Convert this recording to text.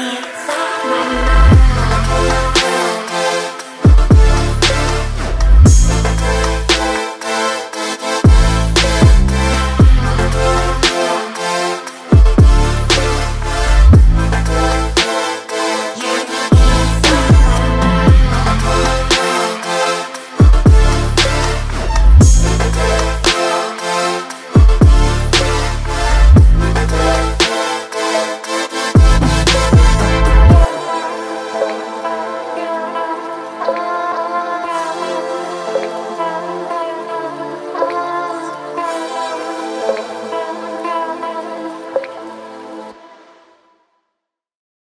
It's